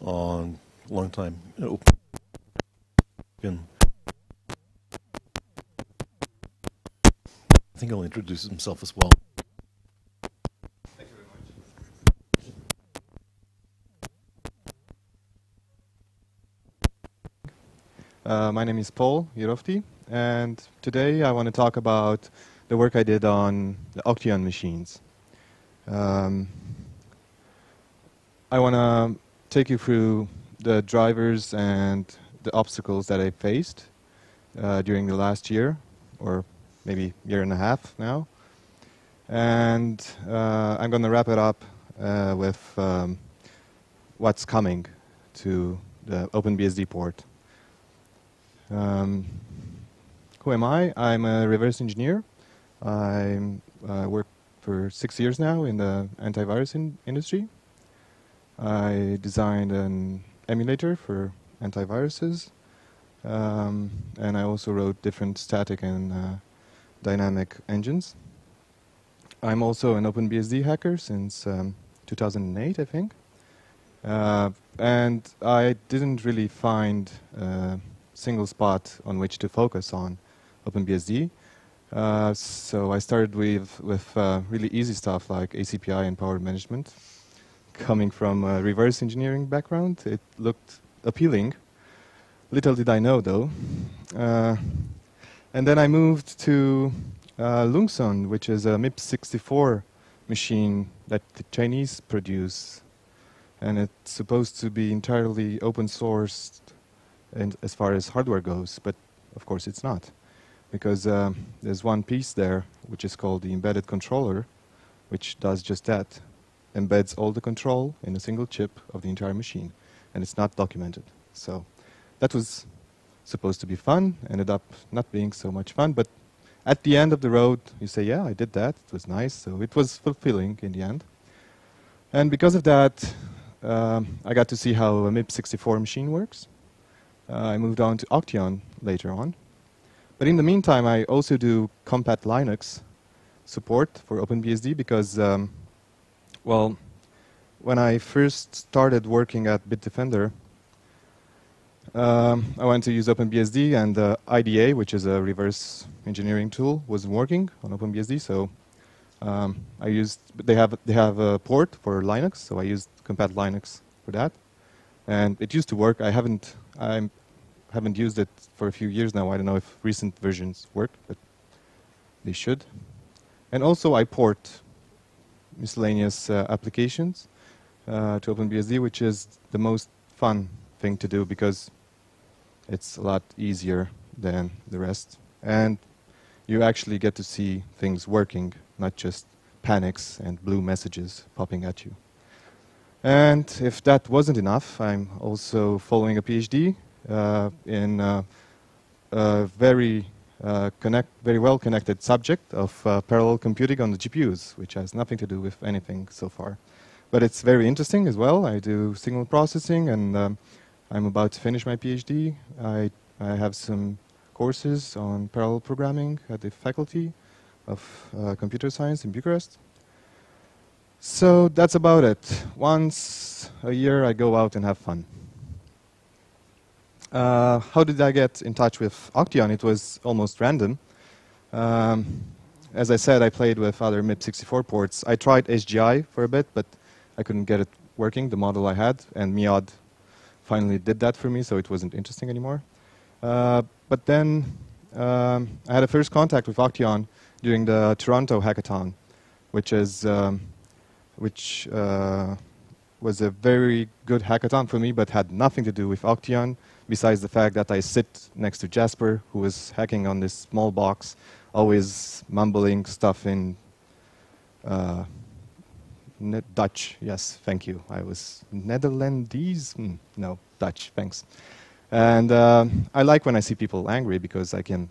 on long time. Been, I think he'll introduce himself as well. Uh, my name is Paul Irofti, and today I want to talk about the work I did on the Octeon machines. Um, I want to take you through the drivers and the obstacles that I faced uh, during the last year, or maybe year and a half now. And uh, I'm going to wrap it up uh, with um, what's coming to the OpenBSD port. Um, who am I? I'm a reverse engineer. I uh, work for six years now in the antivirus in industry. I designed an emulator for antiviruses, um, and I also wrote different static and uh, dynamic engines. I'm also an OpenBSD hacker since um, 2008, I think. Uh, and I didn't really find a single spot on which to focus on OpenBSD. Uh, so I started with, with uh, really easy stuff like ACPI and power management. Coming from a reverse engineering background, it looked appealing. Little did I know, though. Uh, and then I moved to uh, Loongson, which is a MIPS64 machine that the Chinese produce. And it's supposed to be entirely open sourced and as far as hardware goes, but of course it's not because um, there's one piece there which is called the embedded controller, which does just that, embeds all the control in a single chip of the entire machine, and it's not documented. So that was supposed to be fun, ended up not being so much fun, but at the end of the road, you say, yeah, I did that, it was nice, so it was fulfilling in the end. And because of that, um, I got to see how a MIPS64 machine works. Uh, I moved on to Octeon later on, but in the meantime, I also do Compat Linux support for OpenBSD because, um, well, when I first started working at Bitdefender, um, I wanted to use OpenBSD, and uh, IDA, which is a reverse engineering tool, wasn't working on OpenBSD. So um, I used they have they have a port for Linux, so I used Compat Linux for that, and it used to work. I haven't I haven't used it for a few years now. I don't know if recent versions work, but they should. And also, I port miscellaneous uh, applications uh, to OpenBSD, which is the most fun thing to do because it's a lot easier than the rest. And you actually get to see things working, not just panics and blue messages popping at you. And if that wasn't enough, I'm also following a PhD uh, in uh, a very connect, very well connected subject of parallel computing on the GPUs, which has nothing to do with anything so far. But it's very interesting as well. I do signal processing, and um, I'm about to finish my PhD. I, I have some courses on parallel programming at the Faculty of uh, Computer Science in Bucharest. So that's about it. Once a year, I go out and have fun. Uh, how did I get in touch with Octeon? It was almost random. Um, as I said, I played with other MIPS64 ports. I tried SGI for a bit, but I couldn't get it working, the model I had, and Miod finally did that for me, so it wasn't interesting anymore. Uh, but then um, I had a first contact with Octeon during the Toronto hackathon, which is um, which uh, was a very good hackathon for me, but had nothing to do with Octeon besides the fact that I sit next to Jasper, who was hacking on this small box, always mumbling stuff in uh, Dutch. Yes, thank you. I was Netherlandese? Mm, no, Dutch, thanks. And uh, I like when I see people angry because I can,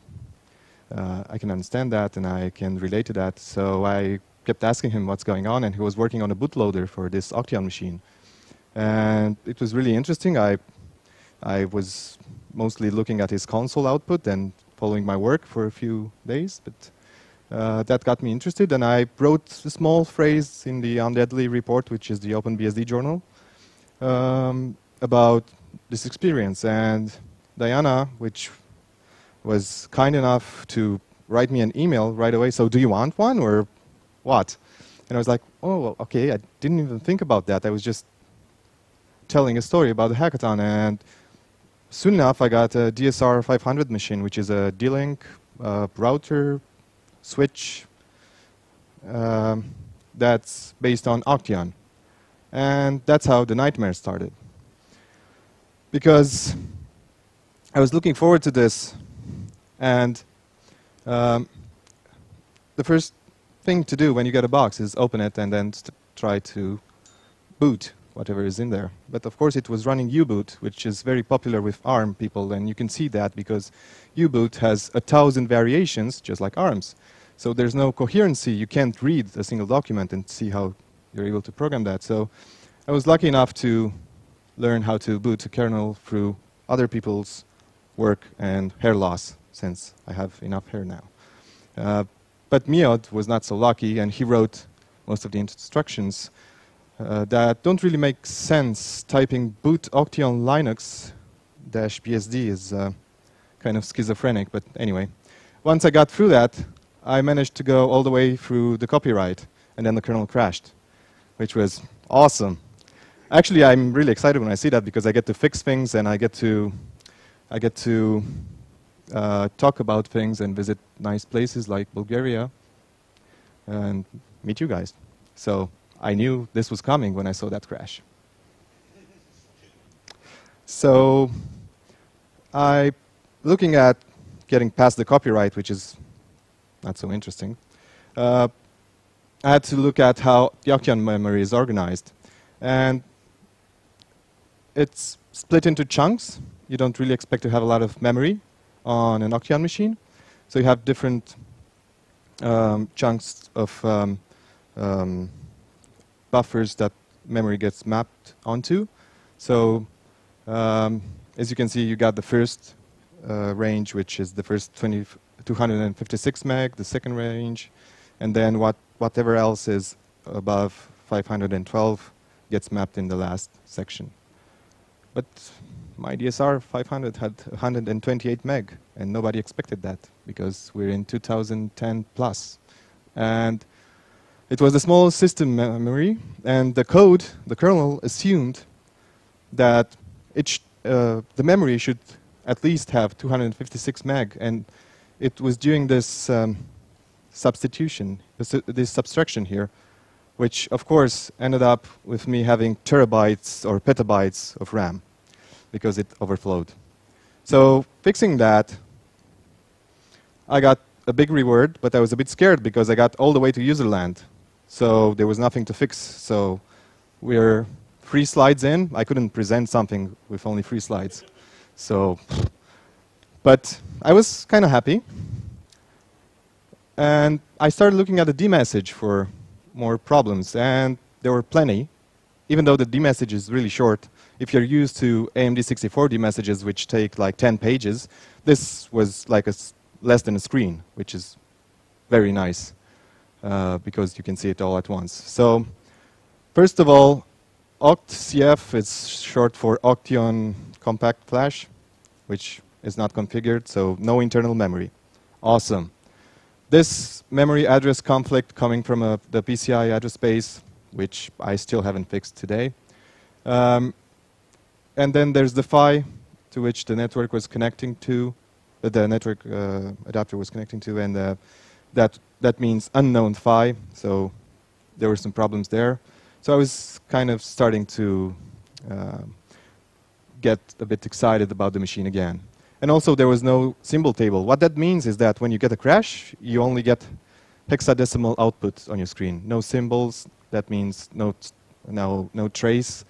uh, I can understand that and I can relate to that. So I kept asking him what's going on, and he was working on a bootloader for this Octeon machine. And it was really interesting. I I was mostly looking at his console output and following my work for a few days, but uh, that got me interested, and I wrote a small phrase in the Undeadly report, which is the OpenBSD journal, um, about this experience. And Diana, which was kind enough to write me an email right away, so do you want one or what? And I was like, oh, okay, I didn't even think about that. I was just telling a story about the hackathon. And soon enough, I got a DSR 500 machine, which is a D-Link uh, router switch um, that's based on Octeon. And that's how the nightmare started. Because I was looking forward to this, and um, the first thing to do when you get a box is open it and then try to boot whatever is in there. But of course, it was running U-boot, which is very popular with ARM people, and you can see that because U-boot has a thousand variations, just like ARMS. So there's no coherency. You can't read a single document and see how you're able to program that. So I was lucky enough to learn how to boot a kernel through other people's work and hair loss, since I have enough hair now. Uh, but Miod was not so lucky, and he wrote most of the instructions uh, that don't really make sense. Typing boot Octeon Linux dash BSD is uh, kind of schizophrenic, but anyway. Once I got through that, I managed to go all the way through the copyright, and then the kernel crashed, which was awesome. Actually, I'm really excited when I see that because I get to fix things and I get to, I get to uh, talk about things and visit nice places like Bulgaria and meet you guys. So I knew this was coming when I saw that crash. So I, looking at getting past the copyright, which is not so interesting, uh, I had to look at how Octeon memory is organized. And it's split into chunks. You don't really expect to have a lot of memory on an Octeon machine. So you have different um, chunks of um, um, buffers that memory gets mapped onto. So um, as you can see, you got the first uh, range, which is the first 20, 256 meg, the second range, and then what, whatever else is above 512 gets mapped in the last section. But my DSR 500 had 128 meg, and nobody expected that because we're in 2010 plus. And it was a small system memory, and the code, the kernel, assumed that it uh, the memory should at least have 256 meg, and it was doing this um, substitution, this, this subtraction here, which of course ended up with me having terabytes or petabytes of RAM because it overflowed. So fixing that, I got a big reward, but I was a bit scared because I got all the way to userland so there was nothing to fix. So we're three slides in. I couldn't present something with only three slides. So, but I was kind of happy. And I started looking at the dmesg for more problems, and there were plenty. Even though the dmesg is really short, if you're used to AMD 64 D messages, which take like 10 pages, this was like a less than a screen, which is very nice. Uh, because you can see it all at once. So first of all, OctCF is short for Octeon Compact Flash, which is not configured, so no internal memory. Awesome. This memory address conflict coming from a, the PCI address space, which I still haven't fixed today. Um, and then there's the PHY to which the network was connecting to, uh, the network uh, adapter was connecting to, and uh, that that means unknown PHY, so there were some problems there. So I was kind of starting to uh, get a bit excited about the machine again. And also there was no symbol table. What that means is that when you get a crash, you only get hexadecimal output on your screen. No symbols, that means no, no, no trace,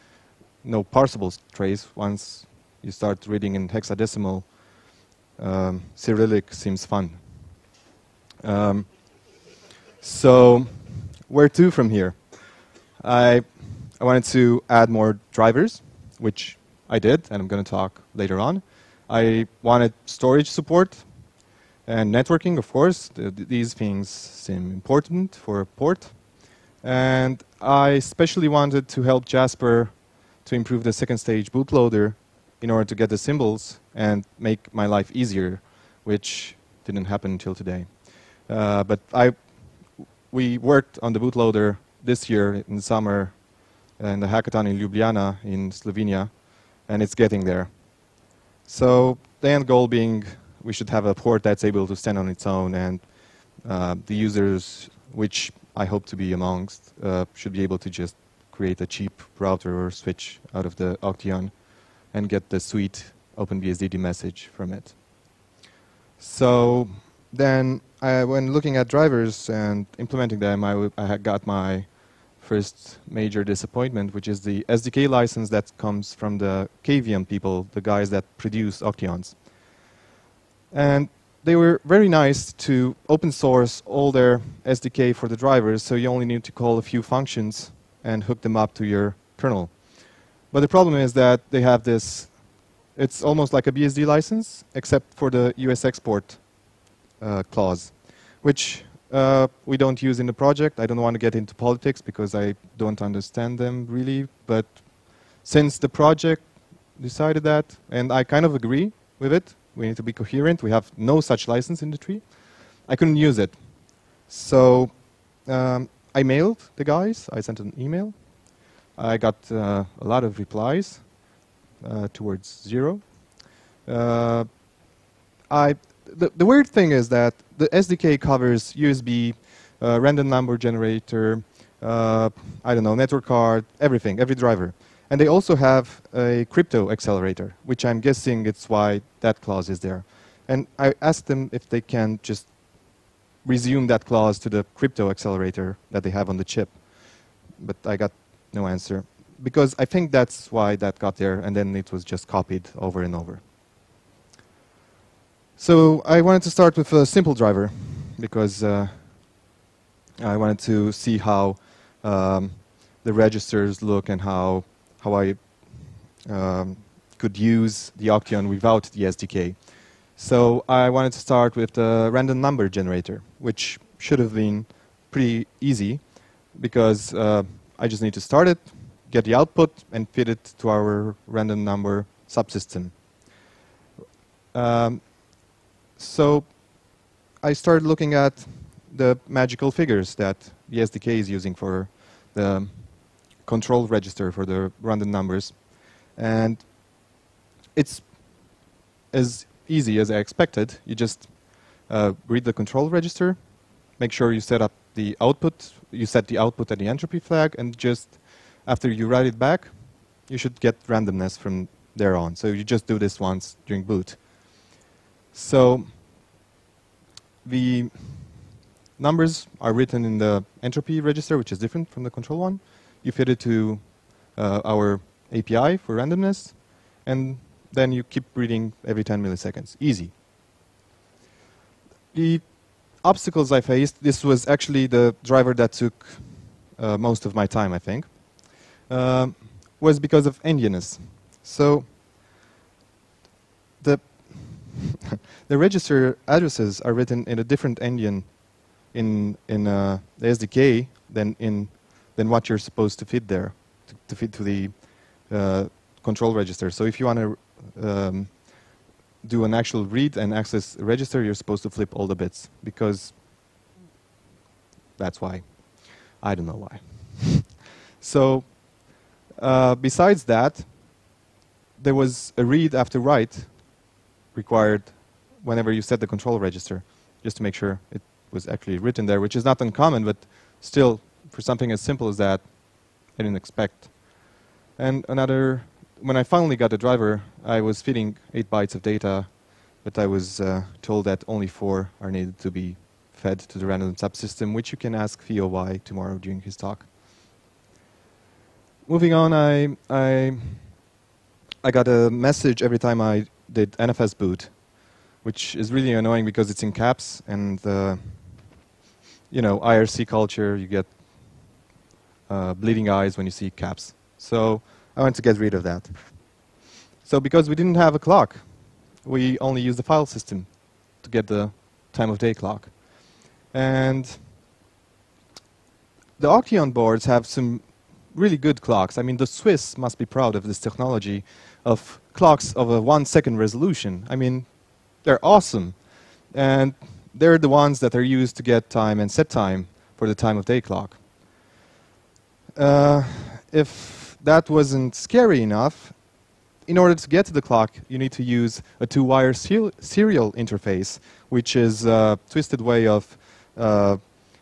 no parsable trace. Once you start reading in hexadecimal, um, Cyrillic seems fun. Um, so where to from here? I, I wanted to add more drivers, which I did, and I'm going to talk later on. I wanted storage support and networking, of course. these things seem important for a port. And I especially wanted to help Jasper to improve the second stage bootloader in order to get the symbols and make my life easier, which didn't happen until today. Uh, but I, we worked on the bootloader this year in summer in the hackathon in Ljubljana in Slovenia, and it's getting there. So the end goal being we should have a port that's able to stand on its own, and uh, the users, which I hope to be amongst, uh, should be able to just create a cheap router or switch out of the Octeon and get the sweet OpenBSD message from it. So then, I, when looking at drivers and implementing them, I, I got my first major disappointment, which is the SDK license that comes from the Cavium people, the guys that produce Octeons. And they were very nice to open source all their SDK for the drivers, so you only need to call a few functions and hook them up to your kernel. But the problem is that they have this, it's almost like a BSD license, except for the US export uh, clause, which uh, we don't use in the project. I don't want to get into politics because I don't understand them really. But since the project decided that, and I kind of agree with it, we need to be coherent. We have no such license in the tree. I couldn't use it. So um, I mailed the guys. I sent an email. I got uh, a lot of replies uh, towards zero. Uh, I the, the weird thing is that the SDK covers USB, uh, random number generator, uh, I don't know, network card, everything, every driver. And they also have a crypto accelerator, which I'm guessing it's why that clause is there. And I asked them if they can just resume that clause to the crypto accelerator that they have on the chip. But I got no answer. Because I think that's why that got there, and then it was just copied over and over. So I wanted to start with a simple driver because uh, I wanted to see how um, the registers look and how how I um, could use the Octeon without the SDK. So I wanted to start with the random number generator, which should have been pretty easy because uh, I just need to start it, get the output, and feed it to our random number subsystem. Um, so I started looking at the magical figures that the SDK is using for the control register for the random numbers. And it's as easy as I expected. You just uh, read the control register, make sure you set up the output, you set the output at the entropy flag, and just after you write it back, you should get randomness from there on. So you just do this once during boot. So the numbers are written in the entropy register, which is different from the control one. You feed it to uh, our API for randomness, and then you keep reading every 10 milliseconds. Easy. The obstacles I faced, this was actually the driver that took uh, most of my time, I think, uh, was because of endianness. So the register addresses are written in a different endian in in uh, the SDK than in than what you're supposed to feed there to, to feed to the uh, control register. So if you want to um, do an actual read and access register, you're supposed to flip all the bits because that's why. I don't know why. so uh, besides that, there was a read after write required whenever you set the control register, just to make sure it was actually written there, which is not uncommon, but still, for something as simple as that, I didn't expect. And another, when I finally got the driver, I was feeding 8 bytes of data, but I was uh, told that only 4 are needed to be fed to the random subsystem, which you can ask Theo why tomorrow during his talk. Moving on, I, I, I got a message every time I did NFS boot, which is really annoying because it's in caps and uh, you know IRC culture. You get uh, bleeding eyes when you see caps. So I want to get rid of that. So because we didn't have a clock, we only used the file system to get the time of day clock. And the Octeon boards have some really good clocks. I mean, the Swiss must be proud of this technology of clocks of a one second resolution. I mean, they're awesome. And they're the ones that are used to get time and set time for the time of day clock. Uh, if that wasn't scary enough, in order to get to the clock, you need to use a two-wire serial interface, which is a twisted way of uh,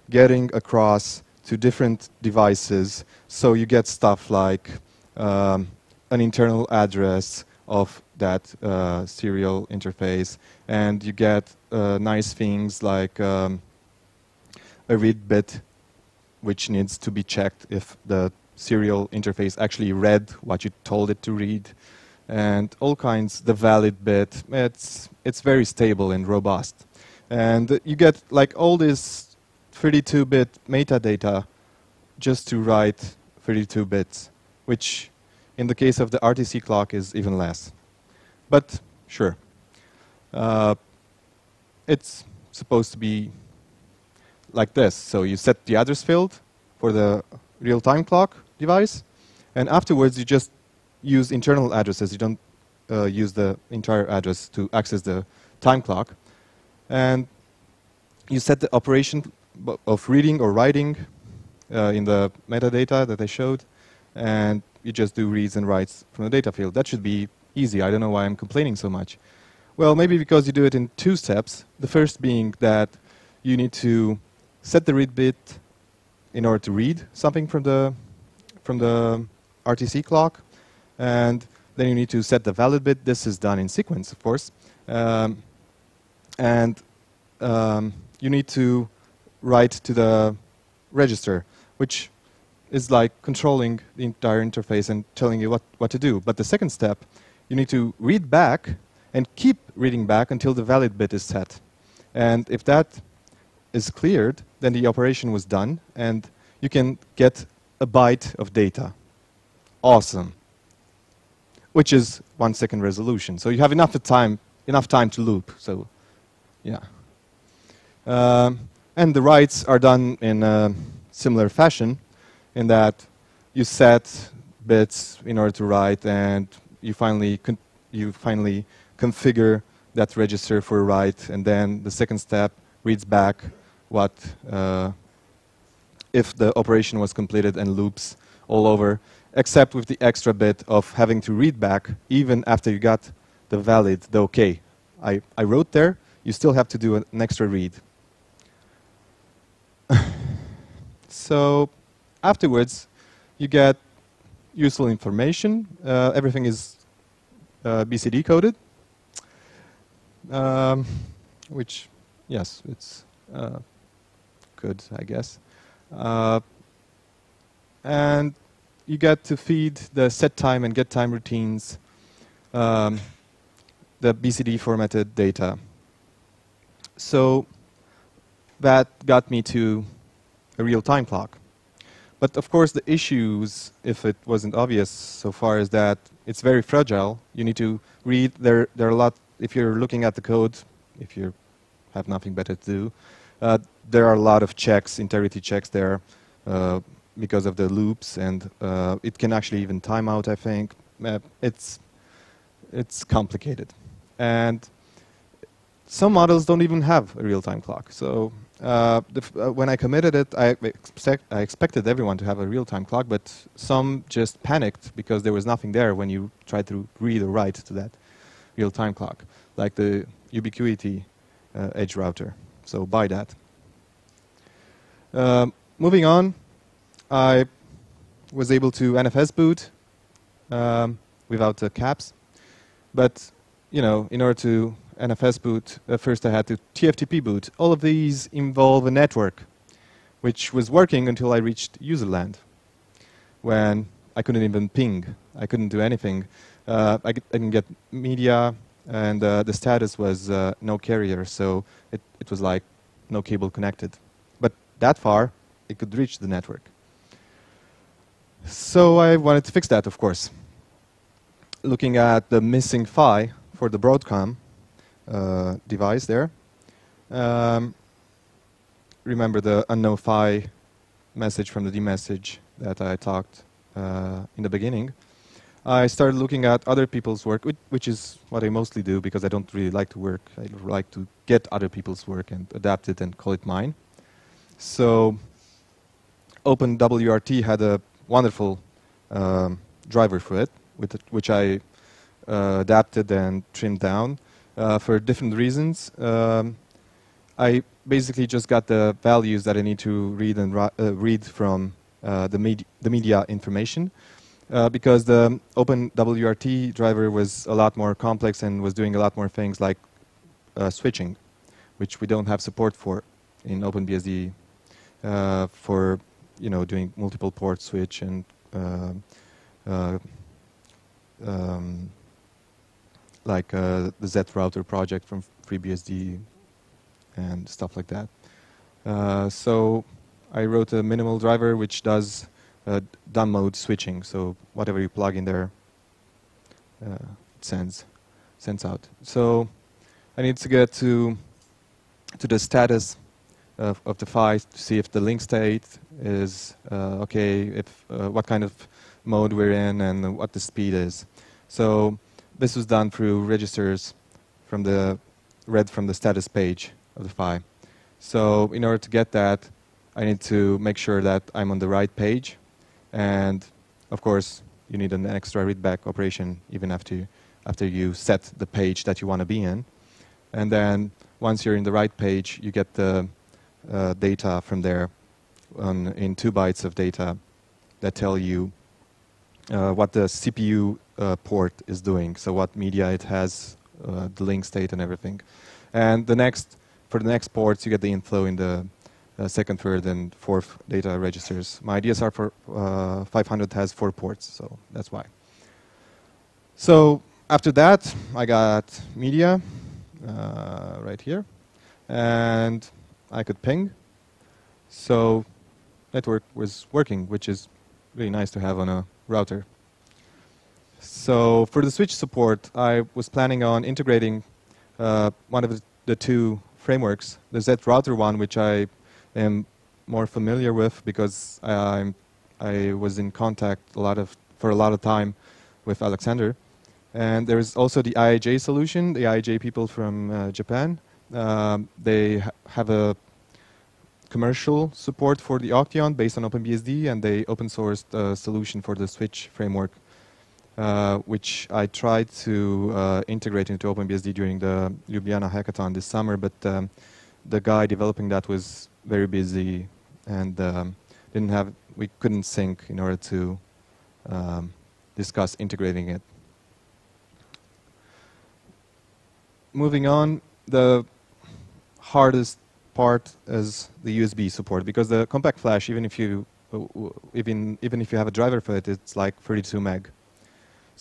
getting across to different devices. So you get stuff like um, an internal address of that uh, serial interface, and you get uh, nice things like um, a read bit, which needs to be checked if the serial interface actually read what you told it to read, and all kinds. The valid bit, it's it's very stable and robust, and you get like all this 32-bit metadata just to write 32 bits, which in the case of the RTC clock is even less. But sure, uh, it's supposed to be like this. So you set the address field for the real-time clock device, and afterwards you just use internal addresses. You don't uh, use the entire address to access the time clock. And you set the operation of reading or writing uh, in the metadata that I showed, and you just do reads and writes from the data field. That should be easy. I don't know why I'm complaining so much. Well, maybe because you do it in two steps. The first being that you need to set the read bit in order to read something from the from the RTC clock, and then you need to set the valid bit. This is done in sequence, of course, um, and um, you need to write to the register, which is like controlling the entire interface and telling you what, what to do. But the second step, you need to read back and keep reading back until the valid bit is set. And if that is cleared, then the operation was done, and you can get a byte of data. Awesome. Which is one second resolution. So you have enough time, enough time to loop. So, yeah. Um, and the writes are done in a similar fashion in that you set bits in order to write and you finally, you finally configure that register for a write and then the second step reads back what uh, if the operation was completed and loops all over except with the extra bit of having to read back even after you got the valid, the okay. I, I wrote there, you still have to do an extra read. So afterwards, you get useful information. Uh, everything is uh, BCD coded, um, which, yes, it's uh, good, I guess. Uh, and you get to feed the set time and get time routines, um, the BCD formatted data. So that got me to a real time clock. But of course, the issues, if it wasn't obvious so far, is that it's very fragile. You need to read. There, there are a lot. If you're looking at the code, if you have nothing better to do, uh, there are a lot of checks, integrity checks there, uh, because of the loops, and uh, it can actually even time out. I think uh, it's it's complicated, and some models don't even have a real-time clock. So uh, uh, when I committed it, I, expect, I expected everyone to have a real-time clock, but some just panicked because there was nothing there when you tried to read or write to that real-time clock, like the Ubiquiti uh, edge router. So buy that. Uh, moving on, I was able to NFS boot um, without the caps, but you know, in order to NFS boot, uh, first I had to TFTP boot. All of these involve a network, which was working until I reached userland, when I couldn't even ping. I couldn't do anything. Uh, I, I didn't get media, and uh, the status was uh, no carrier, so it, it was like no cable connected. But that far, it could reach the network. So I wanted to fix that, of course. Looking at the missing PHY for the Broadcom, uh, device there. Um, remember the unknown PHY message from the dmesg that I talked uh, in the beginning, I started looking at other people's work, which, is what I mostly do because I don't really like to work. I like to get other people's work and adapt it and call it mine. So OpenWRT had a wonderful um, driver for it, it which I uh, adapted and trimmed down uh, for different reasons. Um, I basically just got the values that I need to read and uh, read from uh, the, med the media information. Uh, because the OpenWRT driver was a lot more complex and was doing a lot more things like uh, switching, which we don't have support for in OpenBSD for you know doing multiple port switch and um, like uh, the Z router project from FreeBSD and stuff like that. so I wrote a minimal driver which does uh, dumb mode switching. So whatever you plug in there, uh, it sends sends out. So I need to get to to the status of, of the PHY to see if the link state is uh, okay, if uh, what kind of mode we're in, and what the speed is. So this was done through registers from the read from the status page of the PHY. So in order to get that, I need to make sure that I'm on the right page and of course, you need an extra readback operation even after you, after you set the page that you want to be in. And then once you're in the right page, you get the uh, data from there on, in two bytes of data that tell you uh, what the CPU uh, port is doing, so what media it has, uh, the link state and everything. And the next, for the next ports, you get the inflow in the uh, second, third, and fourth data registers. My DSR for uh, 500 has four ports, so that's why. So after that, I got media uh, right here, and I could ping. So network was working, which is really nice to have on a router. So for the switch support, I was planning on integrating uh, one of the, two frameworks, the Z router one, which I am more familiar with because I, I was in contact a lot of, for a lot of time with Alexander. And there's also the IIJ solution, the IIJ people from uh, Japan. Um, they ha have a commercial support for the Octeon based on OpenBSD, and they open sourced a solution for the switch framework, uh, which I tried to uh, integrate into OpenBSD during the Ljubljana hackathon this summer, but um, the guy developing that was very busy and um, didn't have we couldn't sync in order to um, discuss integrating it. Moving on, the hardest part is the USB support because the compact flash, even if you even even if you have a driver for it, it's like 32 meg.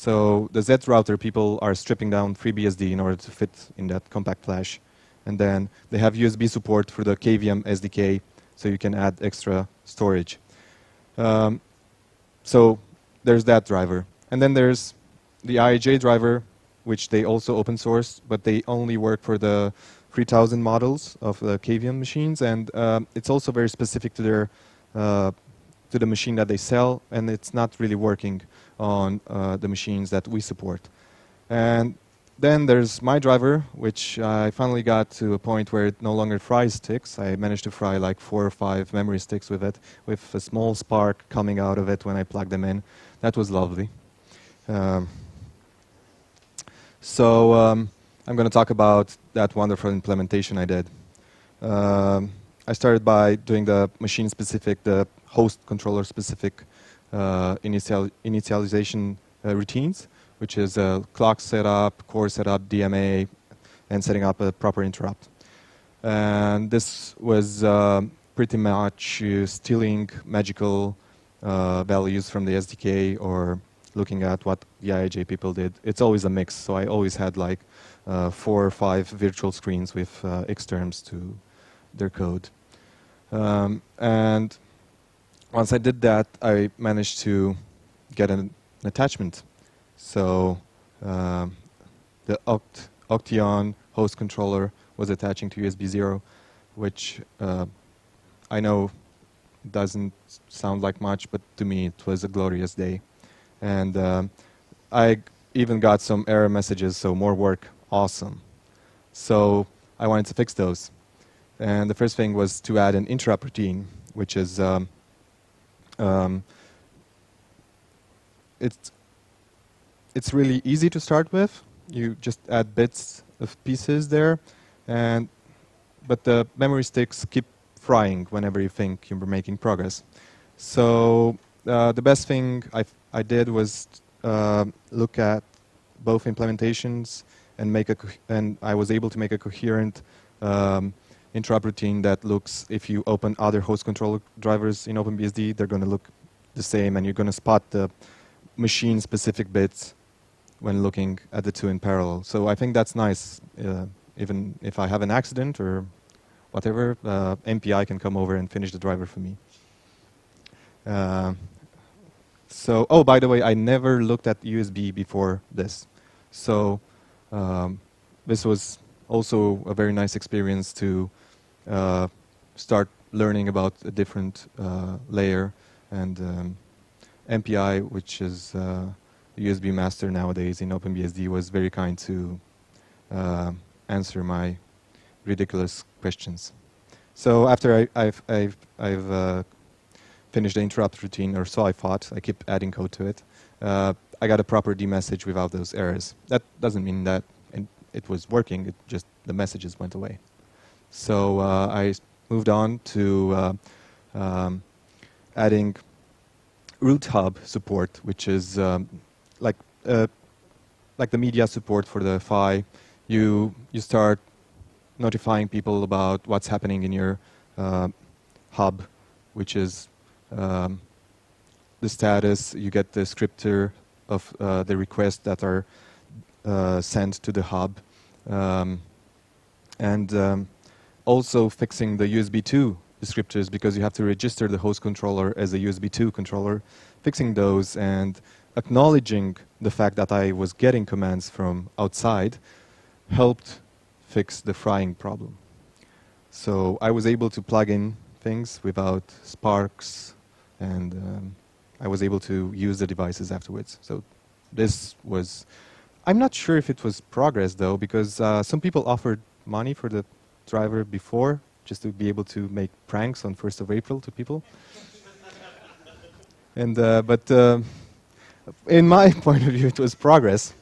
So the Z router people are stripping down FreeBSD in order to fit in that compact flash. And then they have USB support for the Cavium SDK, so you can add extra storage. Um, so there's that driver. And then there's the IIJ driver, which they also open source, but they only work for the 3000 models of the Cavium machines, and um, it's also very specific to their uh, to the machine that they sell, and it's not really working on uh, the machines that we support. And then there's my driver, which I finally got to a point where it no longer fries sticks. I managed to fry like four or five memory sticks with it, with a small spark coming out of it when I plugged them in. That was lovely. Um, so um, I'm going to talk about that wonderful implementation I did. Um, I started by doing the machine-specific, the host controller-specific initial, initialization uh, routines which is a clock setup, core setup, DMA, and setting up a proper interrupt. And this was uh, pretty much uh, stealing magical uh, values from the SDK or looking at what the IIJ people did. It's always a mix, so I always had like uh, four or five virtual screens with uh, to their code. Um, and once I did that, I managed to get an attachment so um, the Oct Octeon host controller was attaching to USB 0, which uh, I know doesn't sound like much, but to me it was a glorious day. And um, I even got some error messages, so more work, awesome. So I wanted to fix those. And the first thing was to add an interrupt routine, which is um, um, it's it's really easy to start with. You just add bits of pieces there, and but the memory sticks keep frying whenever you think you're making progress. So uh, the best thing I, I did was uh, look at both implementations and make a and I was able to make a coherent um, interrupt routine that looks if you open other host controller drivers in OpenBSD, they're going to look the same, and you're going to spot the machine-specific bits when looking at the two in parallel. So I think that's nice. Uh, even if I have an accident or whatever, uh, MPI can come over and finish the driver for me. Uh, so, oh, by the way, I never looked at USB before this. So um, this was also a very nice experience to uh, start learning about a different uh, layer and um, MPI, which is uh, USB master nowadays in OpenBSD, was very kind to uh, answer my ridiculous questions. So after I, I've, I've, I've uh, finished the interrupt routine, or so I thought, I keep adding code to it, I got a proper dmesg without those errors. That doesn't mean that it was working, it just the messages went away. So uh, I moved on to uh, um, adding root hub support, which is um, like uh, like the media support for the PHY. You you start notifying people about what's happening in your uh, hub, which is um, the status. You get the scripter of uh, the requests that are uh, sent to the hub, um, and um, also fixing the USB 2 descriptors because you have to register the host controller as a USB 2 controller, fixing those and acknowledging the fact that I was getting commands from outside helped fix the frying problem. So I was able to plug in things without sparks and um, I was able to use the devices afterwards. So this was, I'm not sure if it was progress though, because uh, some people offered money for the driver before just to be able to make pranks on 1st of April to people. and uh, but uh, in my point of view, it was progress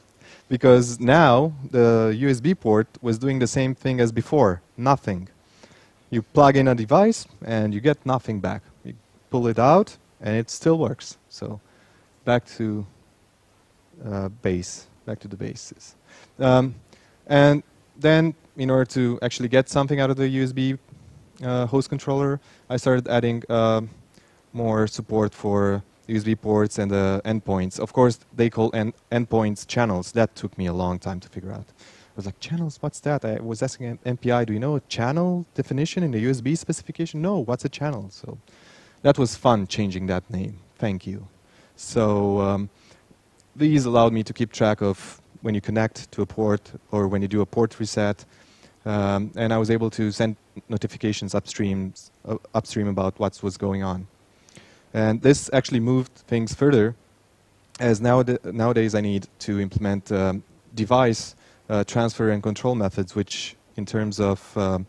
because now the USB port was doing the same thing as before, nothing. You plug in a device and you get nothing back. You pull it out and it still works. So back to uh, base, back to the basis. Um, and then in order to actually get something out of the USB uh, host controller, I started adding uh, more support for USB ports and the endpoints. Of course, they call end endpoints channels. That took me a long time to figure out. I was like, channels, what's that? I was asking MPI, do you know a channel definition in the USB specification? No, what's a channel? So that was fun changing that name. Thank you. So um, these allowed me to keep track of when you connect to a port or when you do a port reset. Um, and I was able to send notifications upstream, uh, upstream about what was going on. And this actually moved things further, as nowad- nowadays I need to implement um, device uh, transfer and control methods, which in terms of um,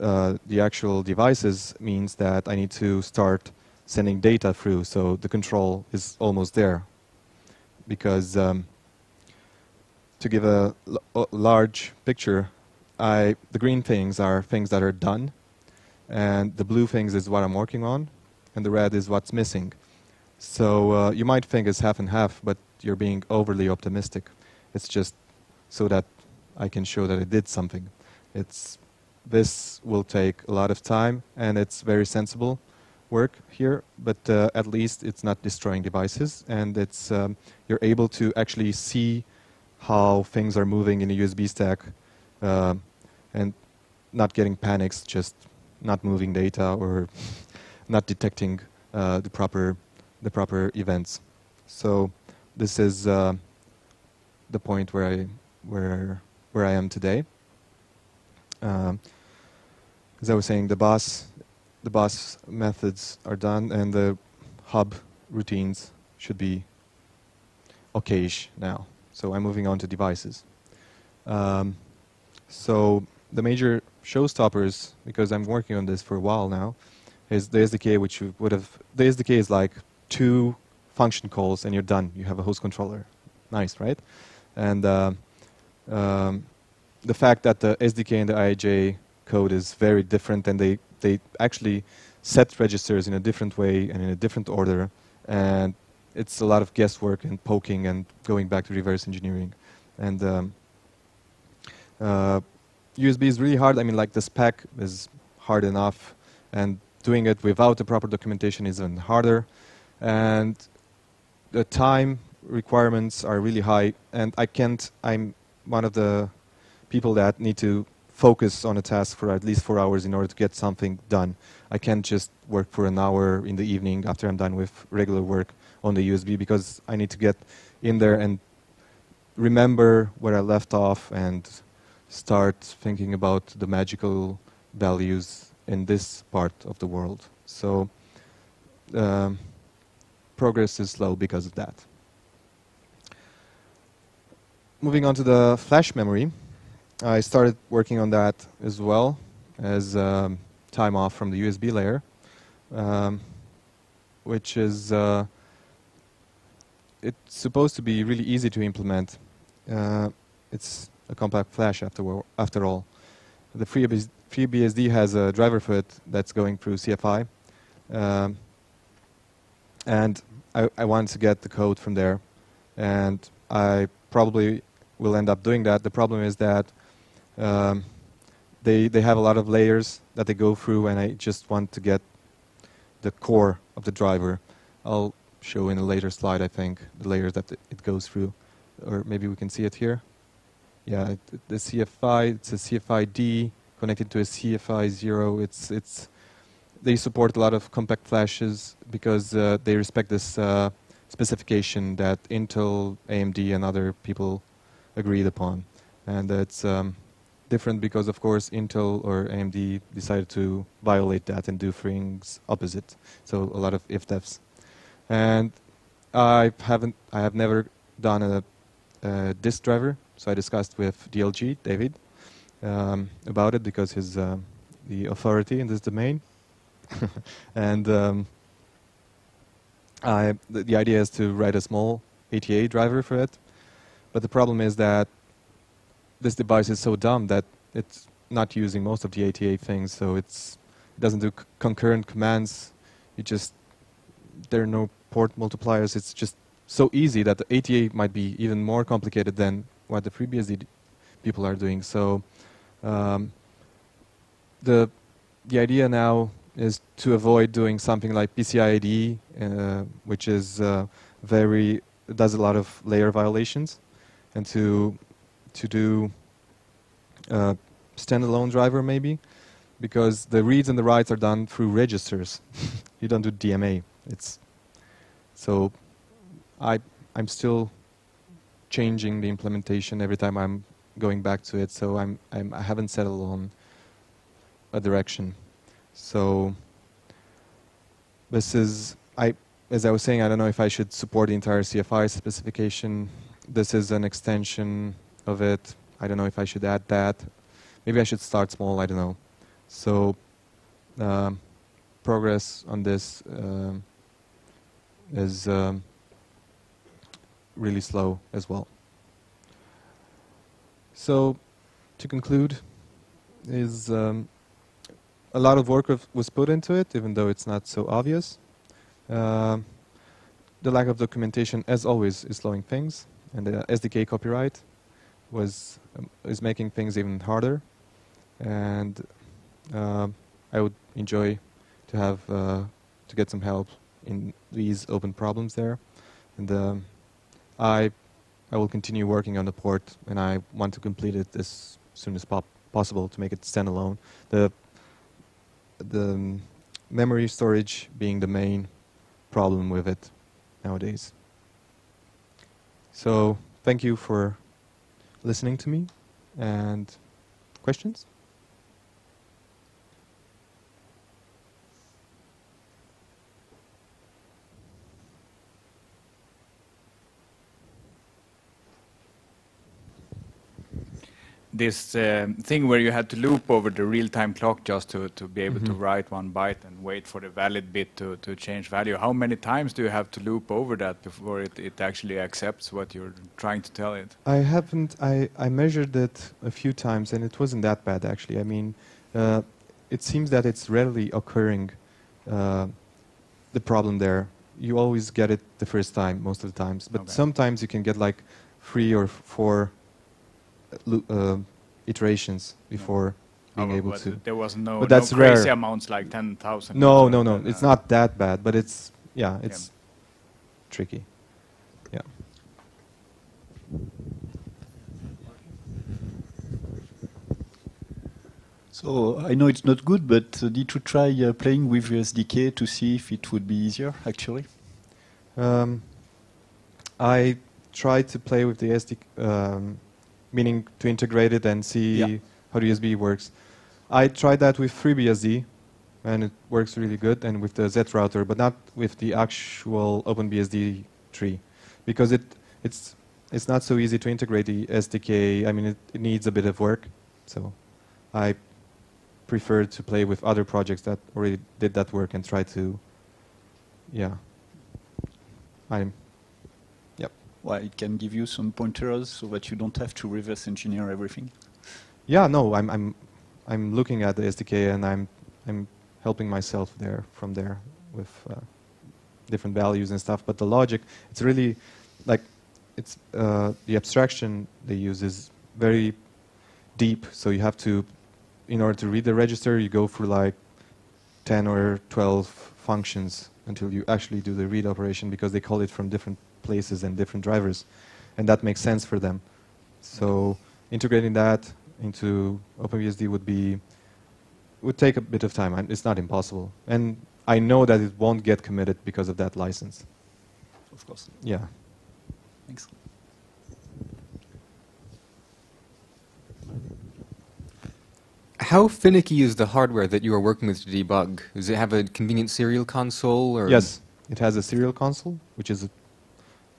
uh, the actual devices means that I need to start sending data through, so the control is almost there. Because um, to give a large picture, I, the green things are things that are done, and the blue things is what I'm working on, and the red is what's missing. So uh, you might think it's half and half, but you're being overly optimistic. It's just so that I can show that I did something. It's this will take a lot of time, and it's very sensible work here. But uh, at least it's not destroying devices, and it's um, you're able to actually see how things are moving in a USB stack, uh, and not getting panics, just not moving data or not detecting uh, the proper the proper events. So this is uh, the point where I where where I am today. Um, as I was saying, the boss the boss methods are done and the hub routines should be okayish now. So I'm moving on to devices. Um, so the major showstoppers, because I'm working on this for a while now, is the SDK, which would have the SDK is like two function calls and you're done. You have a host controller. Nice, right? And uh, um, the fact that the SDK and the IIJ code is very different and they, they actually set registers in a different way and in a different order and it's a lot of guesswork and poking and going back to reverse engineering. And um, uh, USB is really hard. I mean, like the spec is hard enough, and doing it without the proper documentation is even harder. And the time requirements are really high, and I can't. I'm one of the people that need to focus on a task for at least four hours in order to get something done. I can't just work for an hour in the evening after I'm done with regular work on the USB because I need to get in there and remember where I left off and start thinking about the magical values in this part of the world. So um, progress is slow because of that. Moving on to the flash memory, I started working on that as well as um, time off from the USB layer, um, which is uh, it's supposed to be really easy to implement. Uh, it's a compact flash after, after all. The FreeBSD, FreeBSD has a driver for it that's going through CFI. Um, and I, I to get the code from there. And I probably will end up doing that. The problem is that um, they, they have a lot of layers that they go through, and I just want to get the core of the driver. I'll show in a later slide, I think, the layers that it goes through. Or maybe we can see it here. Yeah, the CFI, it's a CFI-D connected to a CFI-0. It's, it's, they support a lot of compact flashes because uh, they respect this uh, specification that Intel, AMD, and other people agreed upon. And it's um, different because, of course, Intel or AMD decided to violate that and do things opposite. So a lot of if-defs. And I haven't, I have never done a, a disk driver so I discussed with DLG, David, um, about it because he's uh, the authority in this domain. and um, I, the, the, idea is to write a small ATA driver for it. But the problem is that this device is so dumb that it's not using most of the ATA things, so it's, it doesn't do concurrent commands. You just, there are no port multipliers. It's just so easy that the ATA might be even more complicated than what the FreeBSD people are doing. So um, the the idea now is to avoid doing something like PCIe, uh, which is uh, very does a lot of layer violations, and to to do uh, standalone driver maybe, because the reads and the writes are done through registers. you don't do DMA. It's so I I'm still changing the implementation every time I'm going back to it. So I'm, I'm I haven't settled on a direction. So this is I as I was saying, I don't know if I should support the entire CFI specification. This is an extension of it. I don't know if I should add that. Maybe I should start small. I don't know. So um, progress on this um, is. Um, really slow as well. So, to conclude, is um, a lot of work was put into it, even though it's not so obvious. Uh, the lack of documentation, as always, is slowing things, and the SDK copyright was um, is making things even harder. And uh, I would enjoy to have uh, to get some help in these open problems there, and. Um, I, I will continue working on the port, and I want to complete it as soon as possible to make it standalone. The, the memory storage being the main problem with it nowadays. So thank you for listening to me, and questions? This um, thing where you had to loop over the real-time clock just to, to be able to Mhm. write one byte and wait for the valid bit to, to change value. How many times do you have to loop over that before it, it actually accepts what you're trying to tell it? I haven't. I, I measured it a few times, and it wasn't that bad actually. I mean, uh, it seems that it's rarely occurring. Uh, the problem there, you always get it the first time, most of the times. But Okay. sometimes you can get like three or four uh, uh, iterations before being Oh, able but to. There was no, But that's no crazy rare. amounts like 10,000. No, no, no. It's uh, not that bad, but it's yeah, it's tricky. Yeah. So I know it's not good, but uh, did you try uh, playing with the SDK to see if it would be easier, actually? Um, I tried to play with the SDK. um, meaning to integrate it and see Yeah. how the USB works. I tried that with FreeBSD, and it works really good, and with the Z router, but not with the actual OpenBSD tree, because it it's it's not so easy to integrate the SDK. I mean, it, it needs a bit of work, so I prefer to play with other projects that already did that work and try to, yeah. I'm Well, it can give you some pointers so that you don't have to reverse engineer everything. Yeah, no, I'm I'm I'm looking at the SDK and I'm I'm helping myself there from there with uh, different values and stuff. But the logic, it's really like it's uh, the abstraction they use is very deep. So you have to, in order to read the register, you go through like ten or twelve functions until you actually do the read operation because they call it from different places and different drivers, and that makes sense for them. So integrating that into OpenBSD would be would take a bit of time. It's not impossible, and I know that it won't get committed because of that license. Of course. Yeah. Thanks. How finicky is the hardware that you are working with to debug? Does it have a convenient serial console? Or Yes, it has a serial console, which is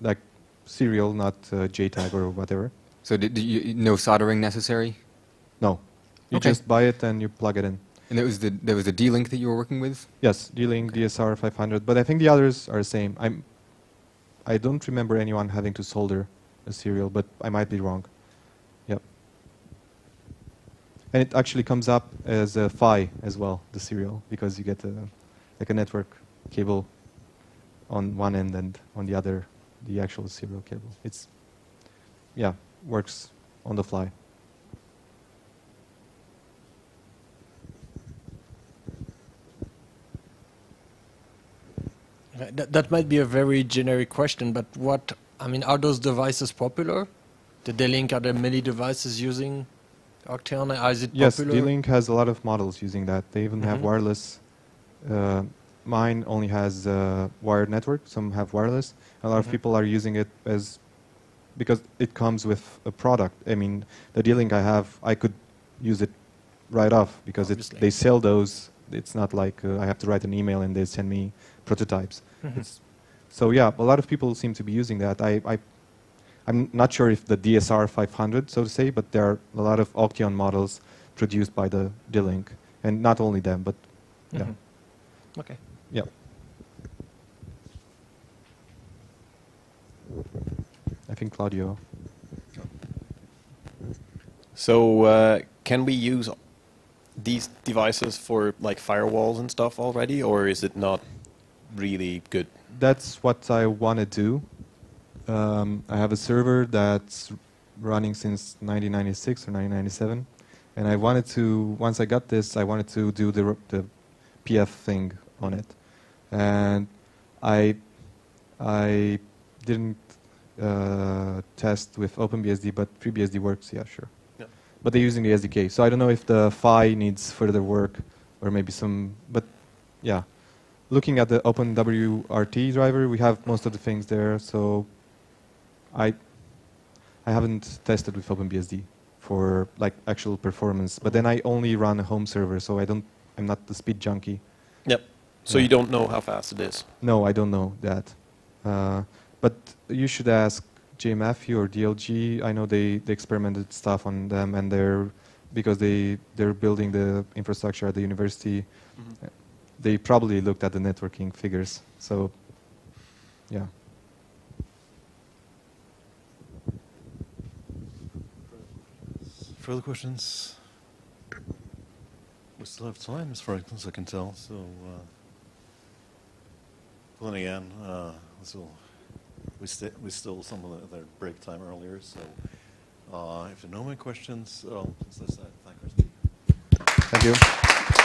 like serial, not uh, JTAG or whatever. So did, did you, no soldering necessary? No, you Okay. just buy it and you plug it in. And there was the there was the D-Link that you were working with. Yes, D-Link, DSR 500, but I think the others are the same. I'm, I don't remember anyone having to solder a serial, but I might be wrong. Yep. And it actually comes up as a PHY as well, the serial, because you get a, like a network cable on one end and on the other, the actual serial cable. It's, yeah, works on the fly. Uh, That, that might be a very generic question, but what, I mean, are those devices popular? The D-Link, are there many devices using Octeon? Is it Yes, popular? D-Link has a lot of models using that. They even have Mhm. wireless. Uh, mine only has uh, wired network. Some have wireless. A lot of Mhm. people are using it as because it comes with a product. I mean, the D-Link I have, I could use it right off because it, they sell those. It's not like uh, I have to write an email and they send me prototypes. Mhm. It's, so yeah, a lot of people seem to be using that. I, I, I'm not sure if the DSR 500, so to say, but there are a lot of Octeon models produced by the D-Link, and not only them, but yeah, Mhm. Okay. Yeah. I think Claudio. So uh, can we use these devices for like firewalls and stuff already, or is it not really good? That's what I want to do. Um, I have a server that's running since 1996 or 1997, and I wanted to. Once I got this, I wanted to do the the PF thing on it, and I I didn't uh, test with OpenBSD, but FreeBSD works. Yeah, sure. Yeah. But they're using the SDK, so I don't know if the PHY needs further work or maybe some. But yeah, looking at the OpenWRT driver, we have most of the things there. So I I haven't tested with OpenBSD for like actual performance, but then I only run a home server, so I don't. I'm not the speed junkie. Yep. So Yeah. you don't know how fast it is. No, I don't know that. Uh, but you should ask jmatthew or DLG, I know they, they experimented stuff on them, and they're because they they're building the infrastructure at the university. uh, They probably looked at the networking figures. So, yeah. Further questions? We still have time, as far as I can tell. So, uh, well, then again, uh, so we sti we still some of the, break time earlier. So, uh, if are no more questions, oh, let's, let's uh, thank speaker. Thank you.